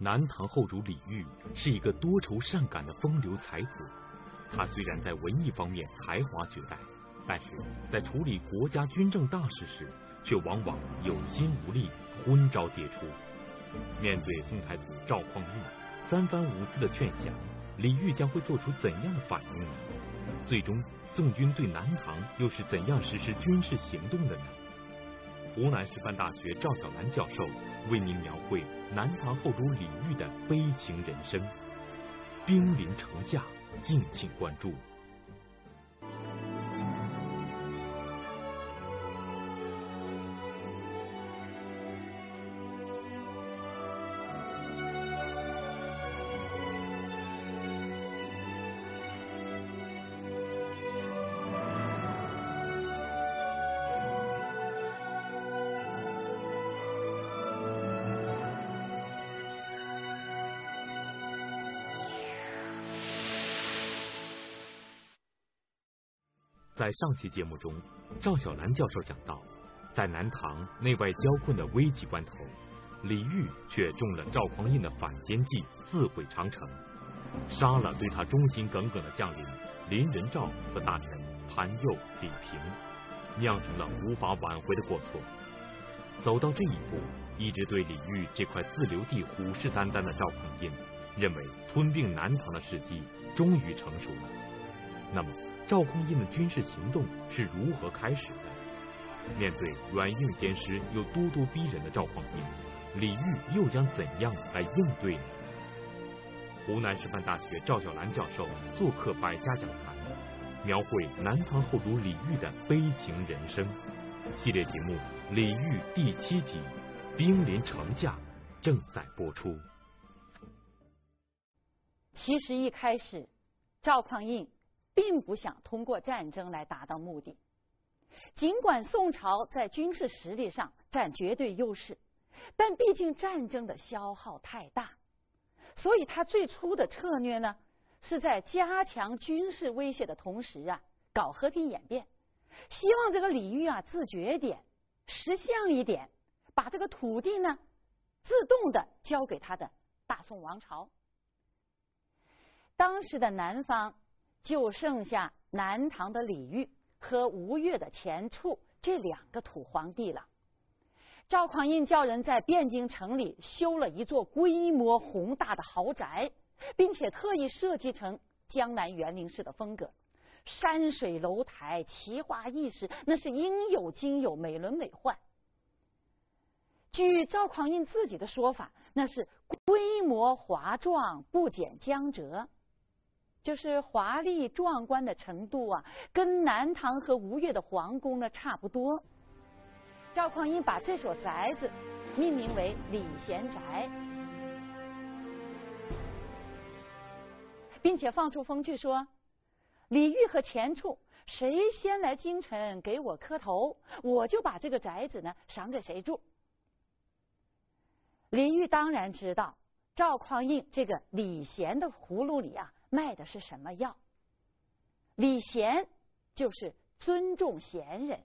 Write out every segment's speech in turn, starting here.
南唐后主李煜是一个多愁善感的风流才子。他虽然在文艺方面才华绝代，但是在处理国家军政大事时，却往往有心无力，昏招迭出。面对宋太祖赵匡胤三番五次的劝降，李煜将会做出怎样的反应呢？最终，宋军对南唐又是怎样实施军事行动的呢？湖南师范大学赵小兰教授为您描绘南唐后主李煜的悲情人生，兵临城下，敬请关注。在上期节目中，赵小兰教授讲到，在南唐内外交困的危急关头，李煜却中了赵匡胤的反间计，自毁长城，杀了对他忠心耿耿的将领林仁兆和大臣潘佑、李平，酿成了无法挽回的过错。走到这一步，一直对李煜这块自留地虎视眈眈的赵匡胤，认为吞并南唐的时机终于成熟了。那么？赵匡胤的军事行动是如何开始的？面对软硬兼施又咄咄逼人的赵匡胤，李煜又将怎样来应对呢？湖南师范大学赵小兰教授做客百家讲坛，描绘南唐后主李煜的悲情人生。系列节目《李煜》第七集《兵临城下》正在播出。其实一开始，赵匡胤。并不想通过战争来达到目的。尽管宋朝在军事实力上占绝对优势，但毕竟战争的消耗太大，所以他最初的策略呢，是在加强军事威胁的同时啊，搞和平演变，希望这个李煜啊自觉点、识相一点，把这个土地呢自动的交给他的大宋王朝。当时的南方。就剩下南唐的李煜和吴越的钱俶这两个土皇帝了。赵匡胤叫人在汴京城里修了一座规模宏大的豪宅，并且特意设计成江南园林式的风格，山水楼台奇花异石，那是应有尽有，美轮美奂。据赵匡胤自己的说法，那是规模华壮，不减江浙。就是华丽壮观的程度啊，跟南唐和吴越的皇宫呢差不多。赵匡胤把这所宅子命名为礼贤宅，并且放出风去说：李煜和钱俶谁先来京城给我磕头，我就把这个宅子呢赏给谁住。李煜当然知道赵匡胤这个礼贤的葫芦里啊。卖的是什么药？礼贤就是尊重贤人，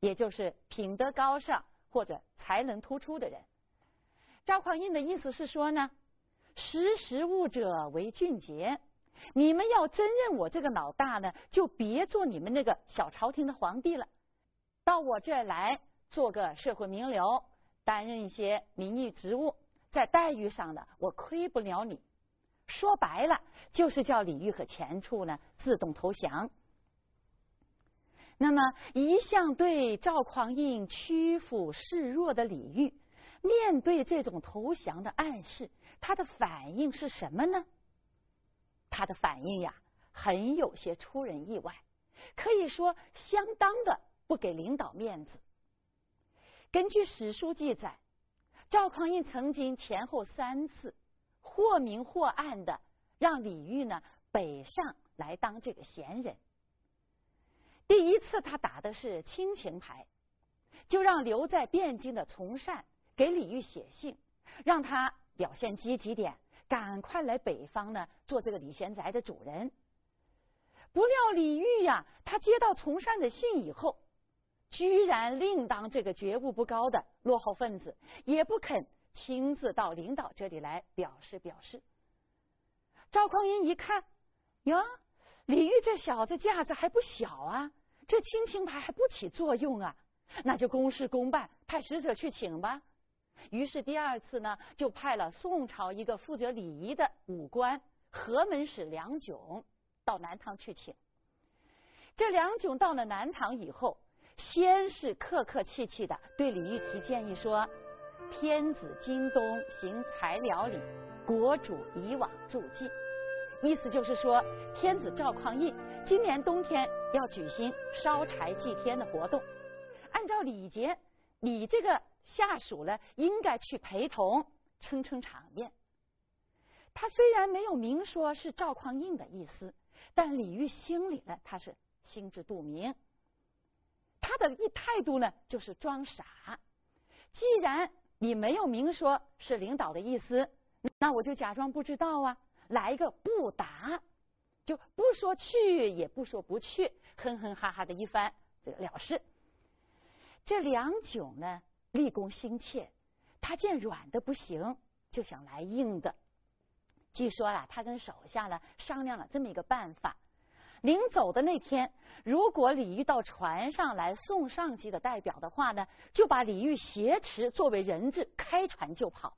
也就是品德高尚或者才能突出的人。赵匡胤的意思是说呢，识时务者为俊杰。你们要真认我这个老大呢，就别做你们那个小朝廷的皇帝了，到我这来做个社会名流，担任一些名誉职务，在待遇上呢，我亏不了你。说白了，就是叫李煜和钱俶呢自动投降。那么，一向对赵匡胤屈服示弱的李煜，面对这种投降的暗示，他的反应是什么呢？他的反应呀，很有些出人意外，可以说相当的不给领导面子。根据史书记载，赵匡胤曾经前后三次。或明或暗的让李煜呢北上来当这个闲人。第一次他打的是亲情牌，就让留在汴京的从善给李煜写信，让他表现积极点，赶快来北方呢做这个李贤宅的主人。不料李煜呀，他接到从善的信以后，居然另当这个觉悟不高的落后分子，也不肯。亲自到领导这里来表示表示。赵匡胤一看，哟，李煜这小子架子还不小啊，这亲情牌还不起作用啊，那就公事公办，派使者去请吧。于是第二次呢，就派了宋朝一个负责礼仪的武官河门使梁炯到南唐去请。这梁炯到了南唐以后，先是客客气气的对李煜提建议说：“天子今冬行材料礼，国主以往助祭。”意思就是说，天子赵匡胤今年冬天要举行烧柴祭天的活动，按照礼节，你这个。下属呢，应该去陪同撑撑场面。他虽然没有明说是赵匡胤的意思，但李煜心里呢，他是心知肚明。他的一态度呢，就是装傻。既然你没有明说是领导的意思，那我就假装不知道啊，来一个不答，就不说去，也不说不去，哼哼哈哈的一番这个了事。这梁炯呢？立功心切，他见软的不行，就想来硬的。据说啊，他跟手下呢商量了这么一个办法：临走的那天，如果李煜到船上来送上级的代表的话呢，就把李煜挟持作为人质，开船就跑。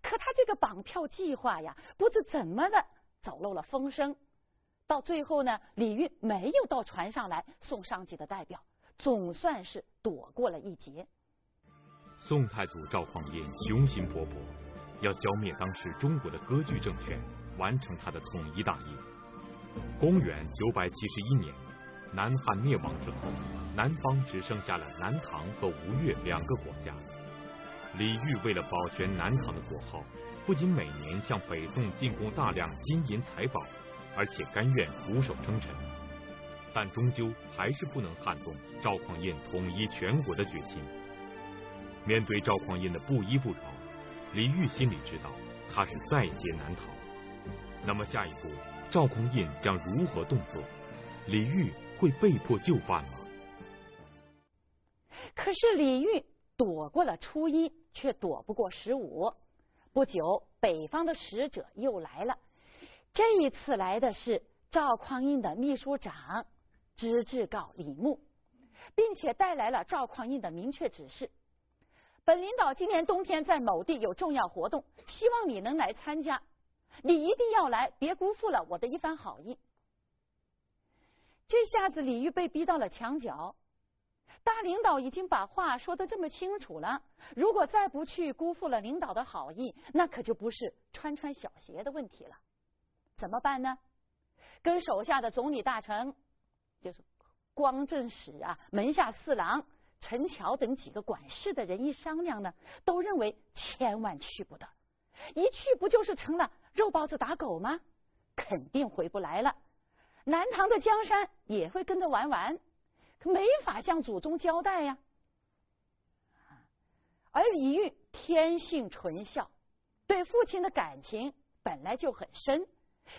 可他这个绑票计划呀，不知怎么的走漏了风声。到最后呢，李煜没有到船上来送上级的代表，总算是躲过了一劫。宋太祖赵匡胤雄心勃勃，要消灭当时中国的割据政权，完成他的统一大业。公元九百七十一年，南汉灭亡之后，南方只剩下了南唐和吴越两个国家。李煜为了保全南唐的国号，不仅每年向北宋进贡大量金银财宝，而且甘愿俯首称臣，但终究还是不能撼动赵匡胤统一全国的决心。面对赵匡胤的不依不饶，李煜心里知道他是在劫难逃。那么下一步，赵匡胤将如何动作？李煜会被迫就范吗？可是李煜躲过了初一，却躲不过十五。不久，北方的使者又来了。这一次来的是赵匡胤的秘书长知制告李牧，并且带来了赵匡胤的明确指示。本领导今年冬天在某地有重要活动，希望你能来参加。你一定要来，别辜负了我的一番好意。这下子李煜被逼到了墙角，大领导已经把话说的这么清楚了，如果再不去，辜负了领导的好意，那可就不是穿穿小鞋的问题了。怎么办呢？跟手下的总理大臣，就是光正使啊，门下四郎。陈桥等几个管事的人一商量呢，都认为千万去不得，一去不就是成了肉包子打狗吗？肯定回不来了。南唐的江山也会跟着玩完，没法向祖宗交代呀。而李煜天性纯孝，对父亲的感情本来就很深，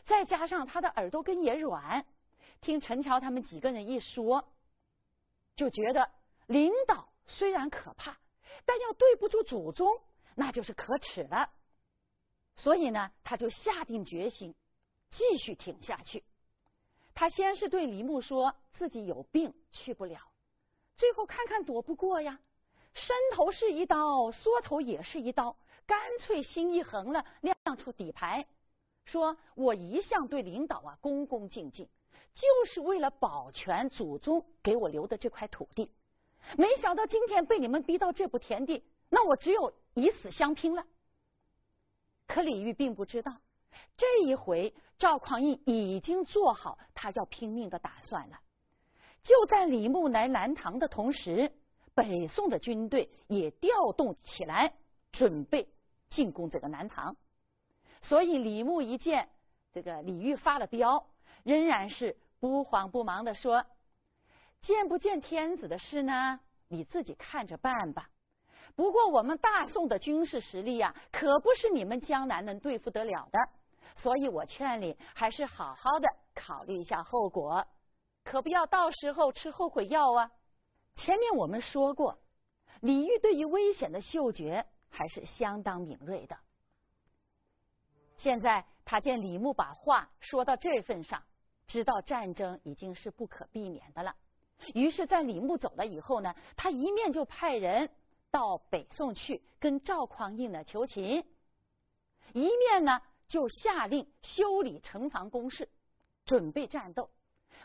再加上他的耳朵根也软，听陈桥他们几个人一说，就觉得。领导虽然可怕，但要对不住祖宗，那就是可耻了。所以呢，他就下定决心继续挺下去。他先是对李牧说自己有病去不了，最后看看躲不过呀，伸头是一刀，缩头也是一刀，干脆心一横了，亮出底牌，说我一向对领导啊恭恭敬敬，就是为了保全祖宗给我留的这块土地。没想到今天被你们逼到这步田地，那我只有以死相拼了。可李煜并不知道，这一回赵匡胤已经做好他要拼命的打算了。就在李牧来南唐的同时，北宋的军队也调动起来，准备进攻这个南唐。所以李牧一见这个李煜发了飙，仍然是不慌不忙的说。见不见天子的事呢？你自己看着办吧。不过我们大宋的军事实力呀，可不是你们江南能对付得了的。所以我劝你还是好好的考虑一下后果，可不要到时候吃后悔药啊。前面我们说过，李煜对于危险的嗅觉还是相当敏锐的。现在他见李牧把话说到这份上，知道战争已经是不可避免的了。于是，在李牧走了以后呢，他一面就派人到北宋去跟赵匡胤呢求情，一面呢就下令修理城防工事，准备战斗。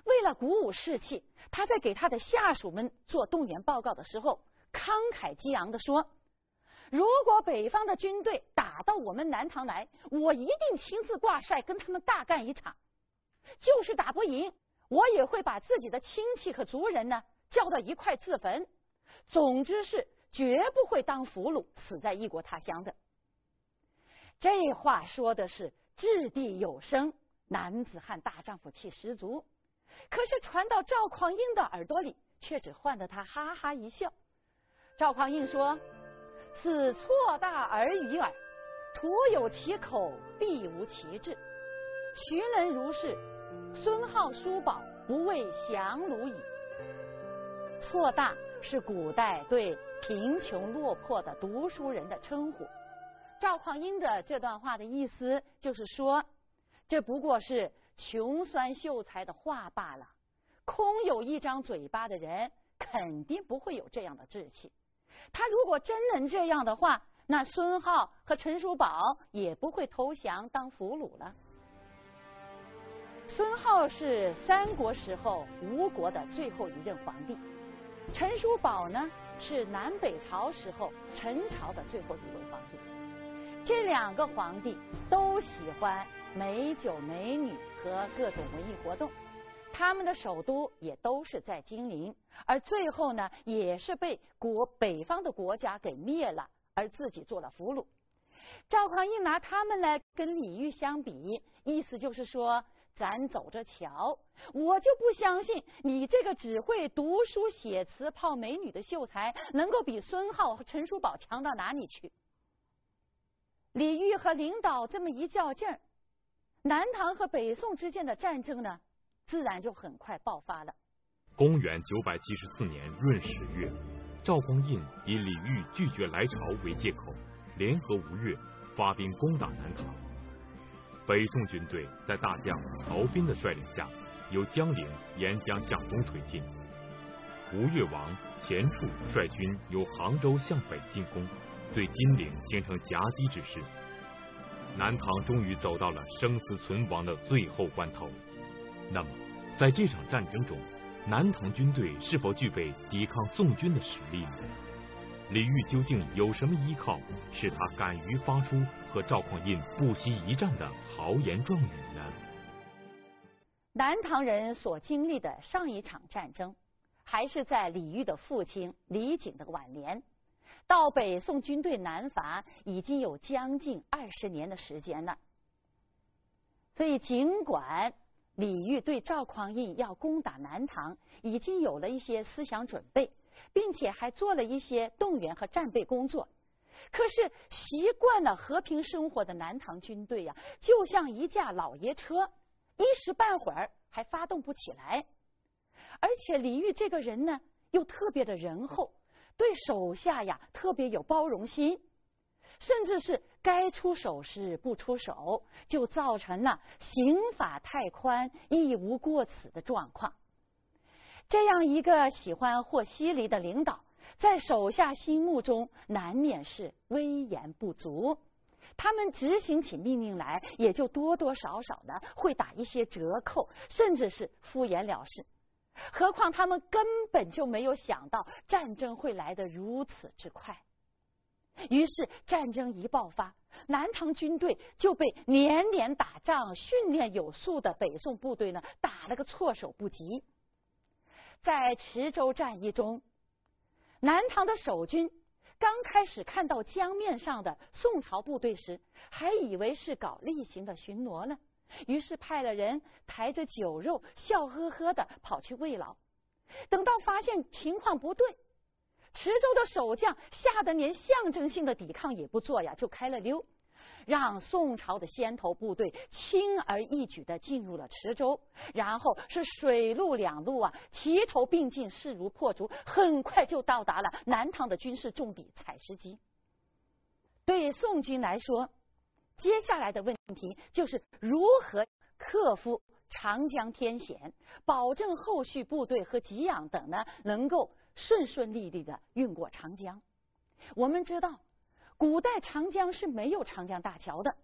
为了鼓舞士气，他在给他的下属们做动员报告的时候，慷慨激昂地说：“如果北方的军队打到我们南唐来，我一定亲自挂帅跟他们大干一场。就是打不赢，我也会把自己的亲戚和族人呢叫到一块自焚。总之是绝不会当俘虏死在异国他乡的。”这话说的是掷地有声，男子汉大丈夫气十足。可是传到赵匡胤的耳朵里，却只换得他哈哈一笑。赵匡胤说：“此错大而已耳，徒有其口，必无其志。群人如是，孙浩叔宝不为降虏矣。”错大是古代对贫穷落魄的读书人的称呼。赵匡胤的这段话的意思就是说，这不过是。穷酸秀才的话罢了，空有一张嘴巴的人，肯定不会有这样的志气。他如果真能这样的话，那孙浩和陈叔宝也不会投降当俘虏了。孙浩是三国时候吴国的最后一任皇帝，陈叔宝呢是南北朝时候陈朝的最后一位皇帝。这两个皇帝都喜欢美酒美女。和各种文艺活动，他们的首都也都是在金陵，而最后呢，也是被国北方的国家给灭了，而自己做了俘虏。赵匡胤拿他们来跟李煜相比，意思就是说，咱走着瞧，我就不相信你这个只会读书写词泡美女的秀才，能够比孙浩和陈叔宝强到哪里去？李煜和领导这么一较劲儿。南唐和北宋之间的战争呢，自然就很快爆发了。公元九百七十四年闰十月，赵匡胤以李煜拒绝来朝为借口，联合吴越发兵攻打南唐。北宋军队在大将曹彬的率领下，由江陵沿江向东推进。吴越王钱俶率军由杭州向北进攻，对金陵形成夹击之势。南唐终于走到了生死存亡的最后关头。那么，在这场战争中，南唐军队是否具备抵抗宋军的实力呢？李煜究竟有什么依靠，使他敢于发出和赵匡胤不惜一战的豪言壮语呢？南唐人所经历的上一场战争，还是在李煜的父亲李璟的晚年。到北宋军队南伐已经有将近二十年的时间了，所以尽管李煜对赵匡胤要攻打南唐已经有了一些思想准备，并且还做了一些动员和战备工作，可是习惯了和平生活的南唐军队呀，就像一架老爷车，一时半会儿还发动不起来。而且李煜这个人呢，又特别的仁厚。对手下呀特别有包容心，甚至是该出手时不出手，就造成了刑法太宽、亦无过此的状况。这样一个喜欢和稀泥的领导，在手下心目中难免是威严不足。他们执行起命令来，也就多多少少的会打一些折扣，甚至是敷衍了事。何况他们根本就没有想到战争会来得如此之快，于是战争一爆发，南唐军队就被年年打仗、训练有素的北宋部队呢打了个措手不及。在池州战役中，南唐的守军刚开始看到江面上的宋朝部队时，还以为是搞例行的巡逻呢。于是派了人抬着酒肉，笑呵呵的跑去慰劳。等到发现情况不对，池州的守将吓得连象征性的抵抗也不做呀，就开了溜，让宋朝的先头部队轻而易举的进入了池州，然后是水陆两路啊齐头并进，势如破竹，很快就到达了南唐的军事重地采石矶。对宋军来说，接下来的问题就是如何克服长江天险，保证后续部队和给养等呢能够顺顺利利的运过长江。我们知道，古代长江是没有长江大桥的，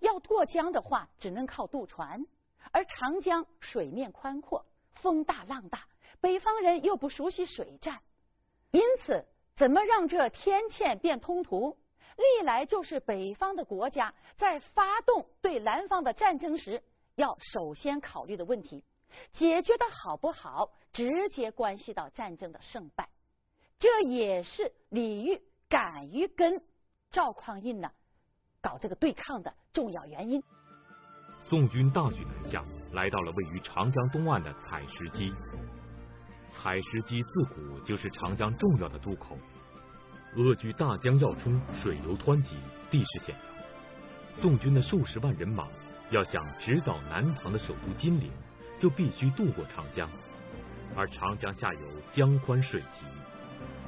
要过江的话只能靠渡船，而长江水面宽阔，风大浪大，北方人又不熟悉水战，因此怎么让这天堑变通途？历来就是北方的国家在发动对南方的战争时，要首先考虑的问题，解决的好不好，直接关系到战争的胜败。这也是李煜敢于跟赵匡胤呢搞这个对抗的重要原因。宋军大举南下，来到了位于长江东岸的采石矶。采石矶自古就是长江重要的渡口。扼据大江要冲，水流湍急，地势险要。宋军的数十万人马要想直捣南唐的首都金陵，就必须渡过长江。而长江下游江宽水急，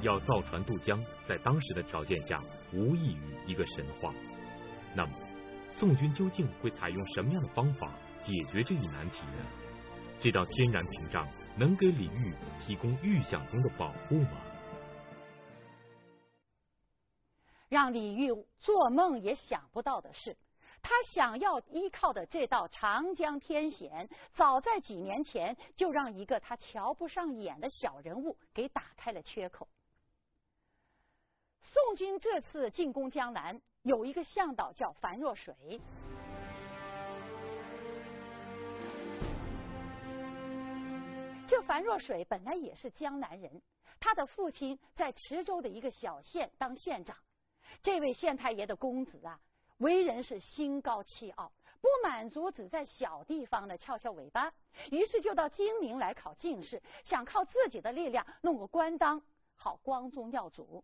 要造船渡江，在当时的条件下，无异于一个神话。那么，宋军究竟会采用什么样的方法解决这一难题呢？这道天然屏障能给李煜提供预想中的保护吗？让李煜做梦也想不到的是，他想要依靠的这道长江天险，早在几年前就让一个他瞧不上眼的小人物给打开了缺口。宋军这次进攻江南，有一个向导叫樊若水。这樊若水本来也是江南人，他的父亲在池州的一个小县当县长。这位县太爷的公子啊，为人是心高气傲，不满足只在小地方呢翘翘尾巴，于是就到金陵来考进士，想靠自己的力量弄个官当，好光宗耀祖。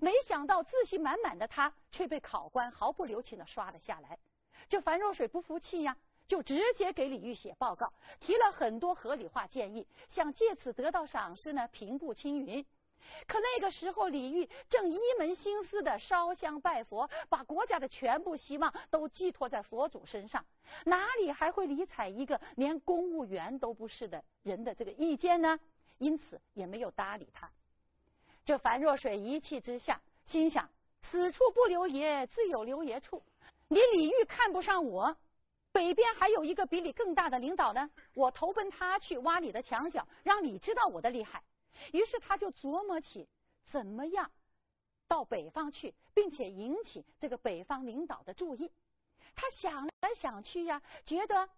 没想到自信满满的他，却被考官毫不留情的刷了下来。这樊若水不服气呀，就直接给李煜写报告，提了很多合理化建议，想借此得到赏识呢，平步青云。可那个时候，李煜正一门心思的烧香拜佛，把国家的全部希望都寄托在佛祖身上，哪里还会理睬一个连公务员都不是的人的这个意见呢？因此也没有搭理他。这樊若水一气之下，心想：此处不留爷，自有留爷处。你李煜看不上我，北边还有一个比你更大的领导呢，我投奔他去挖你的墙角，让你知道我的厉害。于是他就琢磨起怎么样到北方去，并且引起这个北方领导的注意。他想来想去呀，觉得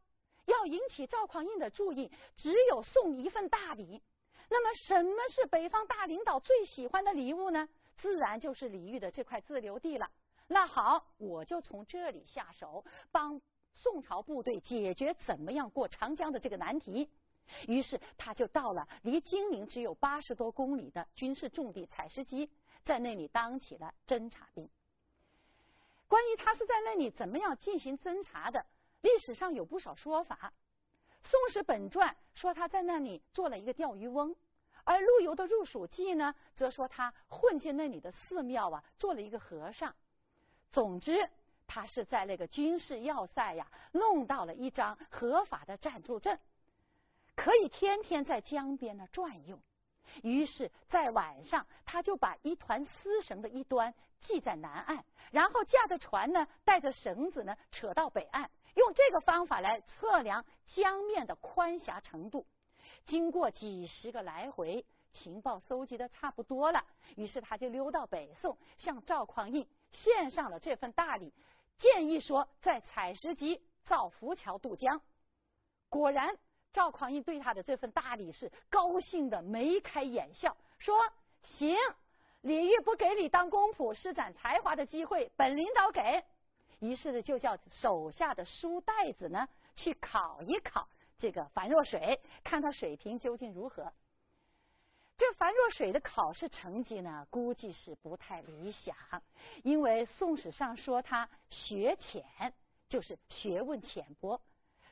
要引起赵匡胤的注意，只有送一份大礼。那么，什么是北方大领导最喜欢的礼物呢？自然就是李煜的这块自留地了。那好，我就从这里下手，帮宋朝部队解决怎么样过长江的这个难题。于是他就到了离金陵只有八十多公里的军事重地采石矶，在那里当起了侦察兵。关于他是在那里怎么样进行侦察的，历史上有不少说法。《宋史本传》说他在那里做了一个钓鱼翁，而陆游的《入蜀记》呢，则说他混进那里的寺庙啊，做了一个和尚。总之，他是在那个军事要塞呀，弄到了一张合法的暂住证。可以天天在江边呢转悠，于是，在晚上，他就把一团丝绳的一端系在南岸，然后驾着船呢，带着绳子呢，扯到北岸，用这个方法来测量江面的宽狭程度。经过几十个来回，情报搜集的差不多了，于是他就溜到北宋，向赵匡胤献上了这份大礼，建议说在采石矶造浮桥渡江。果然。赵匡胤对他的这份大礼是高兴的眉开眼笑，说：“行，李煜不给你当公仆施展才华的机会，本领导给。”于是呢，就叫手下的书呆子呢去考一考这个樊若水，看他水平究竟如何。这樊若水的考试成绩呢，估计是不太理想，因为宋史上说他学浅，就是学问浅薄。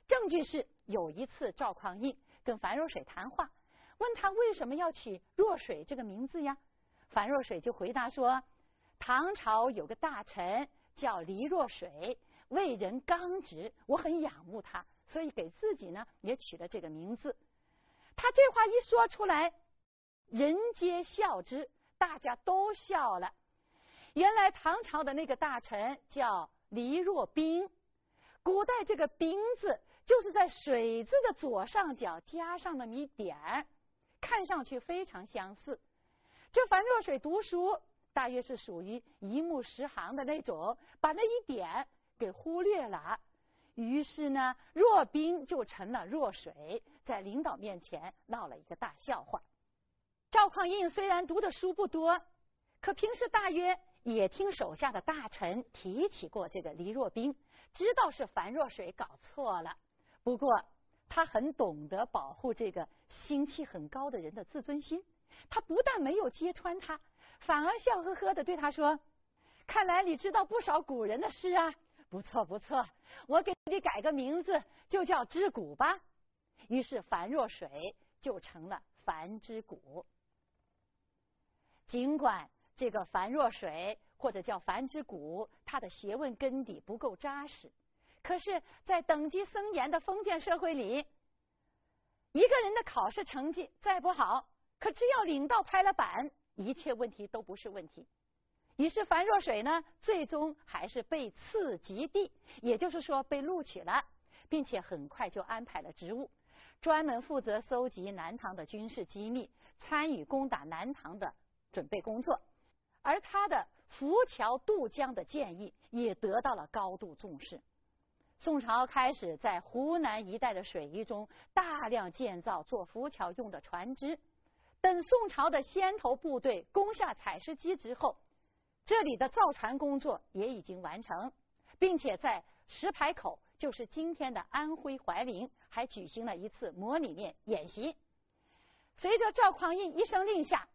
证据是有一次赵匡胤跟樊若水谈话，问他为什么要取若水这个名字呀？樊若水就回答说，唐朝有个大臣叫黎若水，为人刚直，我很仰慕他，所以给自己呢也取了这个名字。他这话一说出来，人皆笑之，大家都笑了。原来唐朝的那个大臣叫黎若冰，古代这个“冰”字就是在“水”字的左上角加上了一点儿，看上去非常相似。这樊若水读书大约是属于一目十行的那种，把那一点给忽略了，于是呢，若冰就成了若水，在领导面前闹了一个大笑话。赵匡胤虽然读的书不多，可平时大约。也听手下的大臣提起过这个黎若冰，知道是樊若水搞错了。不过他很懂得保护这个心气很高的人的自尊心，他不但没有揭穿他，反而笑呵呵的对他说：“看来你知道不少古人的诗啊，不错不错，我给你改个名字，就叫知古吧。”于是樊若水就成了樊之古。尽管。这个樊若水或者叫樊之古，他的学问根底不够扎实。可是，在等级森严的封建社会里，一个人的考试成绩再不好，可只要领导拍了板，一切问题都不是问题。于是，樊若水呢，最终还是被赐及第，也就是说被录取了，并且很快就安排了职务，专门负责搜集南唐的军事机密，参与攻打南唐的准备工作。而他的浮桥渡江的建议也得到了高度重视。宋朝开始在湖南一带的水域中大量建造做浮桥用的船只。等宋朝的先头部队攻下采石矶之后，这里的造船工作也已经完成，并且在石牌口，就是今天的安徽怀宁，还举行了一次模拟面演习。随着赵匡胤一声令下，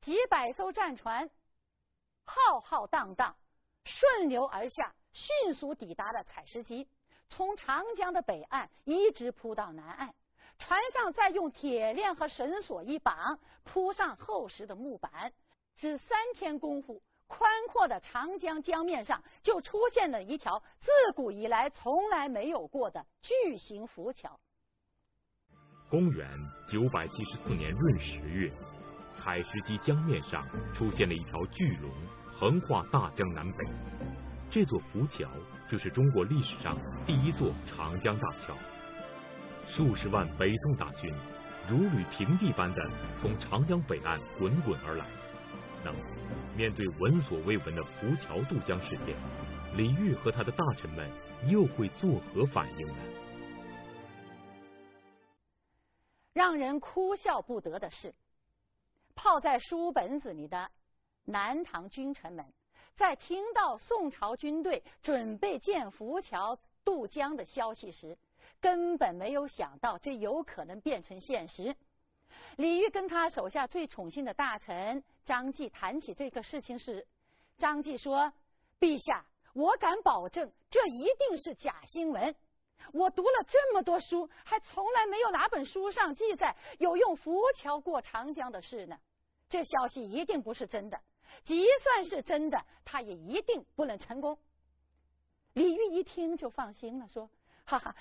几百艘战船。浩浩荡荡，顺流而下，迅速抵达了采石矶。从长江的北岸一直铺到南岸，船上再用铁链和绳索一绑，铺上厚实的木板，只三天功夫，宽阔的长江江面上就出现了一条自古以来从来没有过的巨型浮桥。公元九百七十四年闰十月。采石矶江面上出现了一条巨龙，横跨大江南北。这座浮桥就是中国历史上第一座长江大桥。数十万北宋大军如履平地般的从长江北岸滚滚而来。那么，面对闻所未闻的浮桥渡江事件，李煜和他的大臣们又会作何反应呢？让人哭笑不得的是。泡在书本子里的南唐君臣们，在听到宋朝军队准备建浮桥渡江的消息时，根本没有想到这有可能变成现实。李煜跟他手下最宠信的大臣张继谈起这个事情时，张继说：“陛下，我敢保证，这一定是假新闻。我读了这么多书，还从来没有哪本书上记载有用浮桥过长江的事呢。”这消息一定不是真的，即算是真的，他也一定不能成功。李煜一听就放心了，说：“哈哈，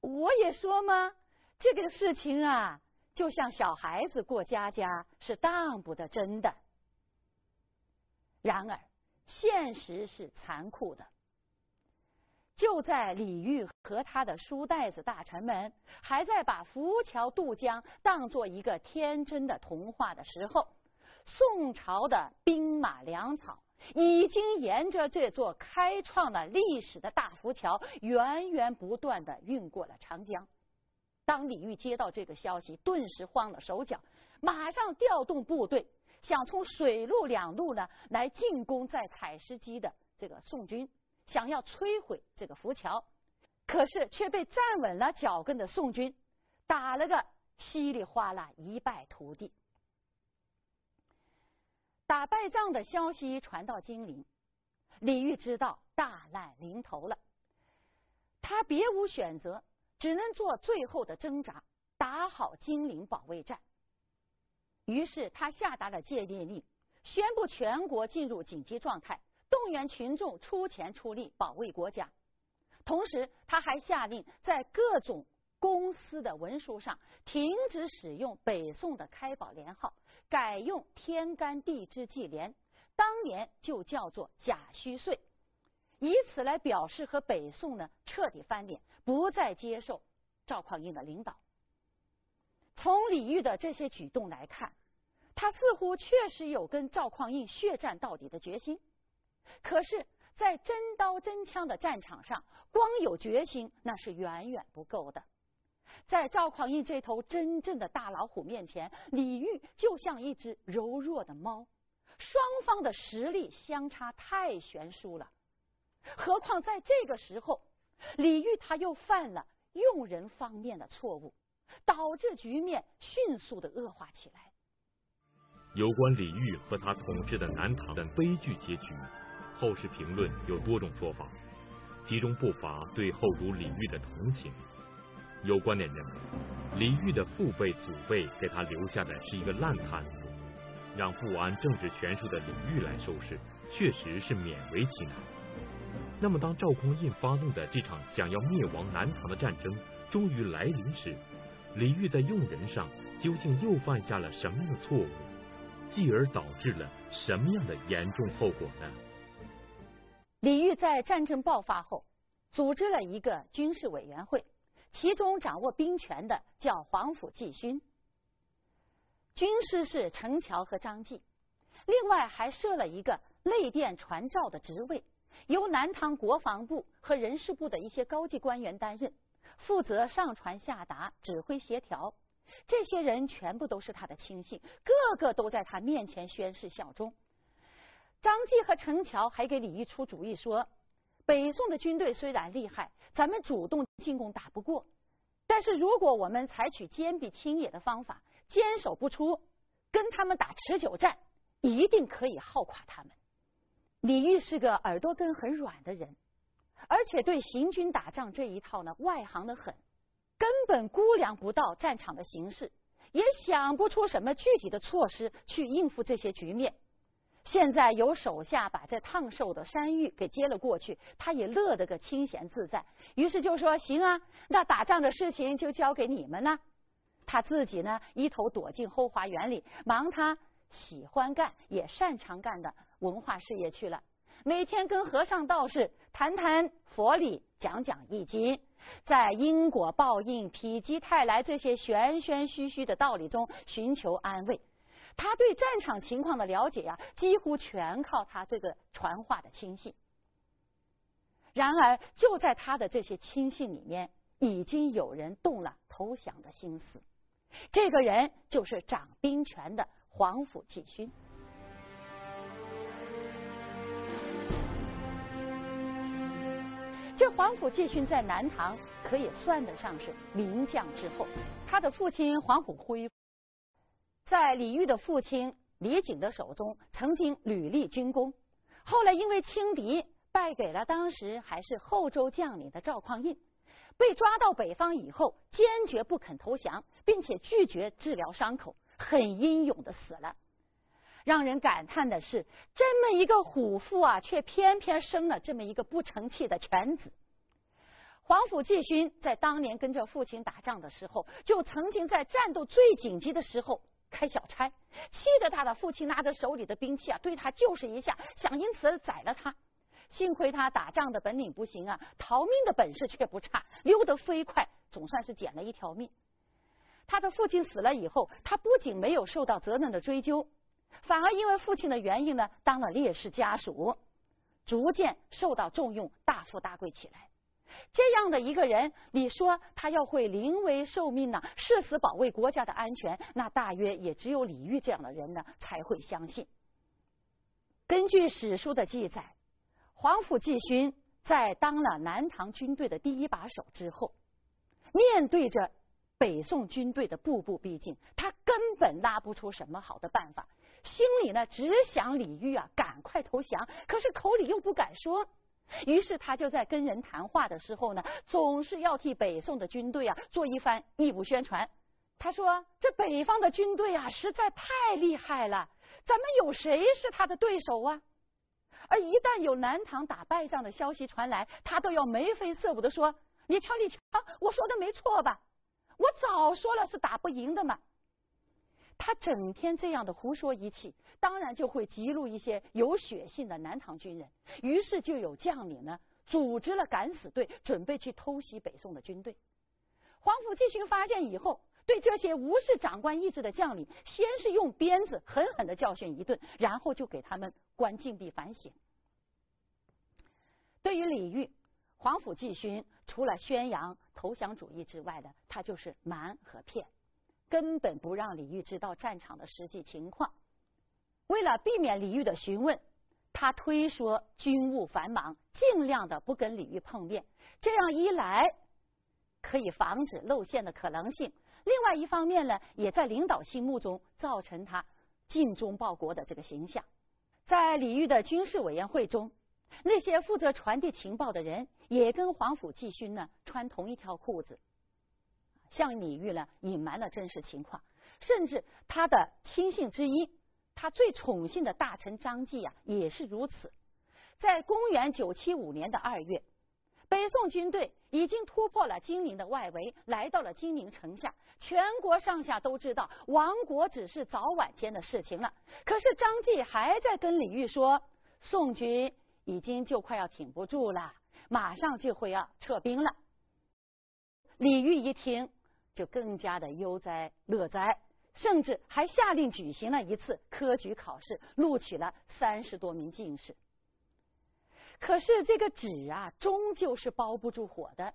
我也说吗？这个事情啊，就像小孩子过家家，是当不得真的。然而，现实是残酷的。就在李煜和他的书呆子大臣们还在把浮桥渡江当做一个天真的童话的时候。”宋朝的兵马粮草已经沿着这座开创了历史的大浮桥，源源不断的运过了长江。当李煜接到这个消息，顿时慌了手脚，马上调动部队，想从水陆两路呢来进攻在采石矶的这个宋军，想要摧毁这个浮桥。可是却被站稳了脚跟的宋军打了个稀里哗啦，一败涂地。打败仗的消息传到金陵，李煜知道大难临头了，他别无选择，只能做最后的挣扎，打好金陵保卫战。于是他下达了戒律令，宣布全国进入紧急状态，动员群众出钱出力保卫国家。同时，他还下令在各种公司的文书上停止使用北宋的开宝连号，改用天干地支纪年，当年就叫做甲戌岁，以此来表示和北宋呢彻底翻脸，不再接受赵匡胤的领导。从李煜的这些举动来看，他似乎确实有跟赵匡胤血战到底的决心。可是，在真刀真枪的战场上，光有决心那是远远不够的。在赵匡胤这头真正的大老虎面前，李煜就像一只柔弱的猫，双方的实力相差太悬殊了。何况在这个时候，李煜他又犯了用人方面的错误。导致局面迅速的恶化起来。有关李煜和他统治的南唐的悲剧结局，后世评论有多种说法，其中不乏对后主李煜的同情。有观点认为，李煜的父辈祖辈给他留下的是一个烂摊子，让不安政治权术的李煜来收拾，确实是勉为其难。那么，当赵匡胤发动的这场想要灭亡南唐的战争终于来临时，李煜在用人上究竟又犯下了什么样的错误，继而导致了什么样的严重后果呢？李煜在战争爆发后，组织了一个军事委员会，其中掌握兵权的叫皇甫纪勋，军师是程桥和张继，另外还设了一个内殿传诏的职位，由南唐国防部和人事部的一些高级官员担任。负责上传下达、指挥协调，这些人全部都是他的亲信，个个都在他面前宣誓效忠。张继和程桥还给李煜出主意说：北宋的军队虽然厉害，咱们主动进攻打不过，但是如果我们采取坚壁清野的方法，坚守不出，跟他们打持久战，一定可以耗垮他们。李煜是个耳朵根很软的人。而且对行军打仗这一套呢，外行的很，根本估量不到战场的形势，也想不出什么具体的措施去应付这些局面。现在有手下把这烫手的山芋给接了过去，他也乐得个清闲自在。于是就说：“行啊，那打仗的事情就交给你们了。”他自己呢，一头躲进后花园里，忙他喜欢干也擅长干的文化事业去了。每天跟和尚道士谈谈佛理，讲讲易经，在因果报应、否极泰来这些玄玄虚虚的道理中寻求安慰。他对战场情况的了解呀，几乎全靠他这个传话的亲信。然而，就在他的这些亲信里面，已经有人动了投降的心思。这个人就是掌兵权的皇甫季勋。这皇甫季勋在南唐可以算得上是名将之后。他的父亲皇甫辉，在李煜的父亲李璟的手中曾经屡立军功，后来因为轻敌败给了当时还是后周将领的赵匡胤，被抓到北方以后，坚决不肯投降，并且拒绝治疗伤口，很英勇的死了。让人感叹的是，这么一个虎父啊，却偏偏生了这么一个不成器的犬子。皇甫纪勋在当年跟着父亲打仗的时候，就曾经在战斗最紧急的时候开小差，气得他的父亲拿着手里的兵器啊，对他就是一下，想因此宰了他。幸亏他打仗的本领不行啊，逃命的本事却不差，溜得飞快，总算是捡了一条命。他的父亲死了以后，他不仅没有受到责任的追究。反而因为父亲的原因呢，当了烈士家属，逐渐受到重用，大富大贵起来。这样的一个人，你说他要会临危受命呢，誓死保卫国家的安全，那大约也只有李煜这样的人呢才会相信。根据史书的记载，皇甫纪勋在当了南唐军队的第一把手之后，面对着北宋军队的步步逼近，他根本拉不出什么好的办法。心里呢只想李煜啊赶快投降，可是口里又不敢说。于是他就在跟人谈话的时候呢，总是要替北宋的军队啊做一番义务宣传。他说：“这北方的军队啊实在太厉害了，咱们有谁是他的对手啊？而一旦有南唐打败仗的消息传来，他都要眉飞色舞的说：“你瞧，你瞧，我说的没错吧？我早说了是打不赢的嘛。”他整天这样的胡说一气，当然就会激怒一些有血性的南唐军人。于是就有将领呢，组织了敢死队，准备去偷袭北宋的军队。皇甫继勋发现以后。对这些无视长官意志的将领，先是用鞭子狠狠的教训一顿，然后就给他们关禁闭反省。对于李煜，皇甫继勋除了宣扬投降主义之外呢，他就是瞒和骗，根本不让李煜知道战场的实际情况。为了避免李煜的询问，他推说军务繁忙，尽量的不跟李煜碰面。这样一来，可以防止露馅的可能性。另外一方面呢，也在领导心目中造成他尽忠报国的这个形象。在李煜的军事委员会中，那些负责传递情报的人也跟黄甫继勋呢穿同一条裤子，向李煜呢隐瞒了真实情况。甚至他的亲信之一，他最宠信的大臣张继呀，也是如此。在公元九七五年的二月。北宋军队已经突破了金陵的外围，来到了金陵城下。全国上下都知道亡国只是早晚间的事情了。可是张继还在跟李煜说，宋军已经就快要挺不住了，马上就会要撤兵了。李煜一听，就更加的悠哉乐哉，甚至还下令举行了一次科举考试，录取了三十多名进士。可是这个纸啊，终究是包不住火的。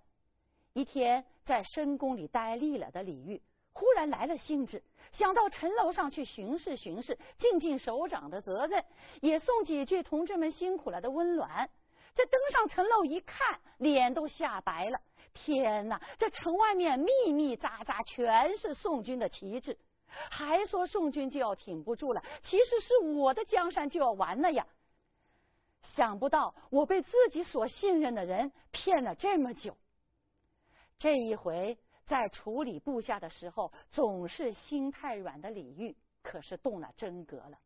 一天在深宫里待腻了的李煜，忽然来了兴致，想到城楼上去巡视巡视，尽尽首长的责任，也送几句同志们辛苦了的温暖。这登上城楼一看，脸都吓白了。天哪，这城外面密密匝匝全是宋军的旗帜，还说宋军就要挺不住了，其实是我的江山就要完了呀！想不到我被自己所信任的人骗了这么久。这一回在处理部下的时候，总是心太软的李煜，可是动了真格了。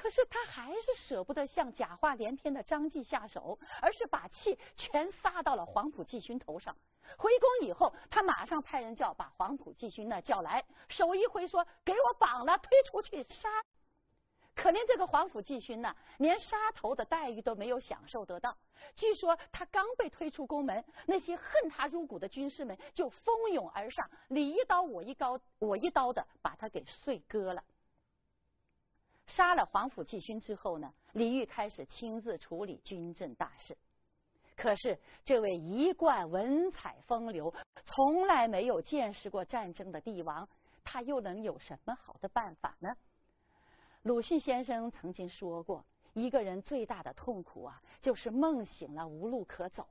可是他还是舍不得向假话连篇的张继下手，而是把气全撒到了黄埔继勋头上。回宫以后，他马上派人叫把黄埔继勋呢叫来，手一挥说：“给我绑了，推出去杀。”可怜这个黄甫继勋呢，连杀头的待遇都没有享受得到。据说他刚被推出宫门，那些恨他入骨的军士们就蜂拥而上，你一刀我一刀，我一刀的把他给碎割了。杀了皇甫继勋之后呢，李煜开始亲自处理军政大事。可是这位一贯文采风流、从来没有见识过战争的帝王，他又能有什么好的办法呢？鲁迅先生曾经说过，一个人最大的痛苦啊，就是梦醒了无路可走。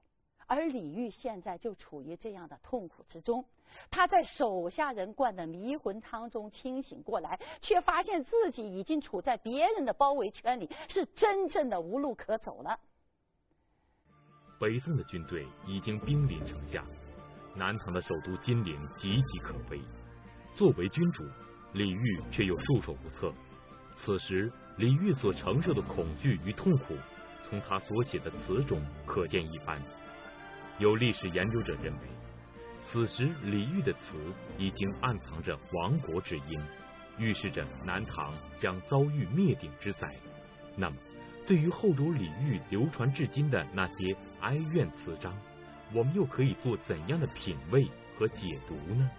而李煜现在就处于这样的痛苦之中，他在手下人灌的迷魂汤中清醒过来，却发现自己已经处在别人的包围圈里，是真正的无路可走了。北宋的军队已经兵临城下，南唐的首都金陵岌岌可危。作为君主，李煜却又束手无策。此时，李煜所承受的恐惧与痛苦，从他所写的词中可见一斑。有历史研究者认为，此时李煜的词已经暗藏着亡国之音，预示着南唐将遭遇灭顶之灾。那么，对于后主李煜流传至今的那些哀怨词章，我们又可以做怎样的品味和解读呢？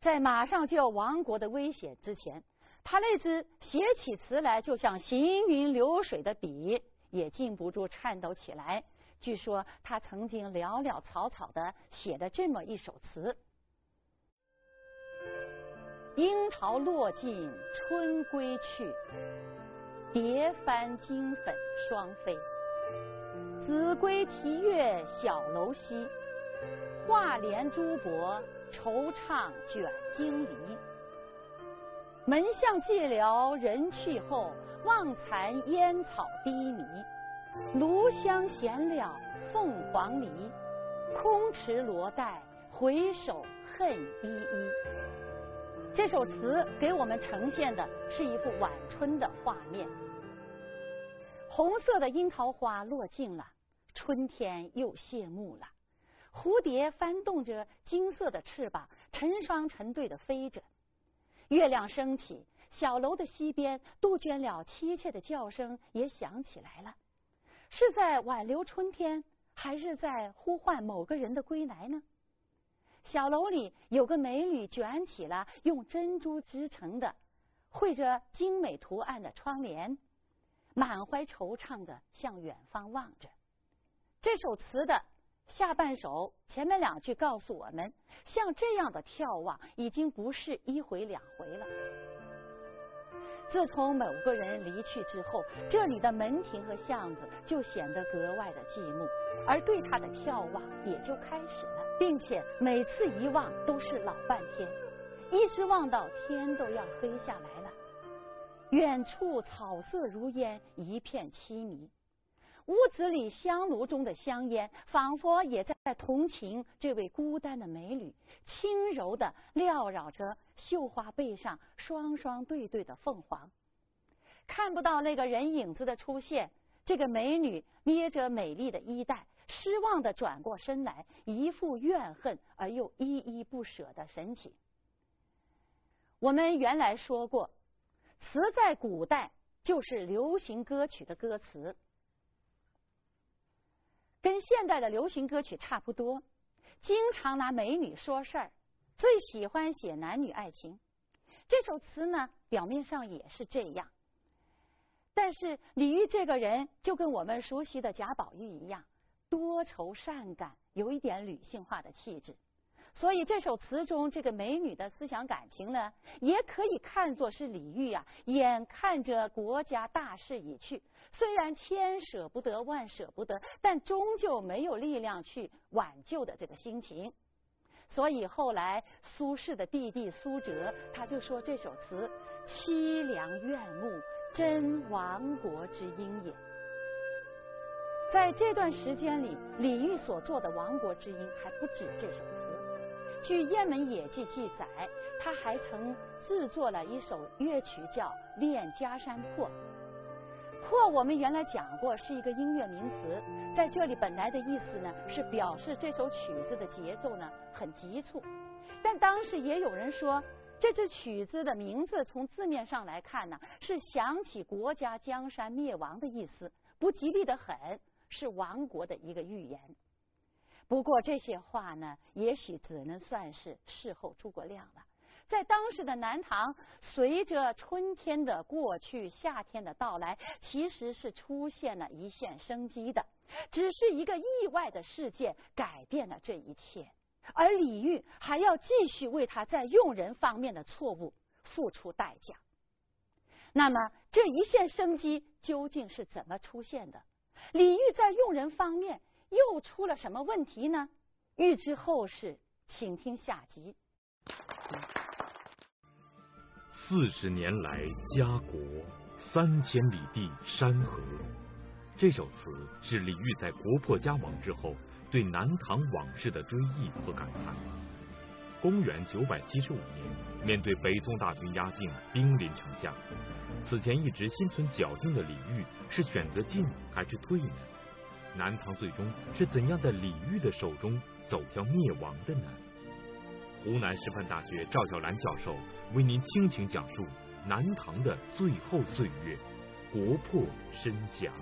在马上就要亡国的危险之前，他那支写起词来就像行云流水的笔也禁不住颤抖起来。据说他曾经潦潦草草的写了这么一首词：“樱桃落尽春归去，蝶翻金粉双飞。子规啼月小楼西，画帘珠箔。”惆怅卷惊离，门巷寂寥人去后，望残烟草低迷。炉香闲了凤凰离，空持罗带回首恨依依。这首词给我们呈现的是一幅晚春的画面。红色的樱桃花落尽了，春天又谢幕了。蝴蝶翻动着金色的翅膀，成双成对的飞着。月亮升起，小楼的西边，杜鹃鸟凄切的叫声也响起来了。是在挽留春天，还是在呼唤某个人的归来呢？小楼里有个美女卷起了用珍珠织成的、绘着精美图案的窗帘，满怀惆怅的向远方望着。这首词的下半首前面两句告诉我们，像这样的眺望已经不是一回两回了。自从某个人离去之后，这里的门庭和巷子就显得格外的寂寞，而对他的眺望也就开始了，并且每次一望都是老半天，一直望到天都要黑下来了。远处草色如烟，一片凄迷。屋子里香炉中的香烟，仿佛也在同情这位孤单的美女，轻柔的缭绕着绣花背上双双对对的凤凰。看不到那个人影子的出现，这个美女捏着美丽的衣带，失望的转过身来，一副怨恨而又依依不舍的神情。我们原来说过，词在古代就是流行歌曲的歌词。跟现代的流行歌曲差不多，经常拿美女说事儿，最喜欢写男女爱情。这首词呢，表面上也是这样。但是李煜这个人就跟我们熟悉的贾宝玉一样，多愁善感，有一点女性化的气质。所以这首词中这个美女的思想感情呢，也可以看作是李煜啊，眼看着国家大势已去，虽然千舍不得万舍不得，但终究没有力量去挽救的这个心情。所以后来苏轼的弟弟苏辙，他就说这首词凄凉怨慕，真亡国之音也。在这段时间里，李煜所作的亡国之音还不止这首词。据《雁门野记》记载，他还曾制作了一首乐曲，叫《恋家山破》。过我们原来讲过是一个音乐名词，在这里本来的意思呢是表示这首曲子的节奏呢很急促。但当时也有人说，这支曲子的名字从字面上来看呢，是想起国家江山灭亡的意思，不吉利的很，是亡国的一个预言。不过这些话呢，也许只能算是事后诸葛亮了。在当时的南唐，随着春天的过去，夏天的到来，其实是出现了一线生机的。只是一个意外的事件改变了这一切，而李煜还要继续为他在用人方面的错误付出代价。那么这一线生机究竟是怎么出现的？李煜在用人方面。又出了什么问题呢？欲知后事，请听下集。四十年来家国，三千里地山河。这首词是李煜在国破家亡之后对南唐往事的追忆和感叹。公元九百七十五年，面对北宋大军压境，兵临城下，此前一直心存侥幸的李煜是选择进还是退呢？南唐最终是怎样在李煜的手中走向灭亡的呢？湖南师范大学赵小兰教授为您倾情讲述南唐的最后岁月，国破身降。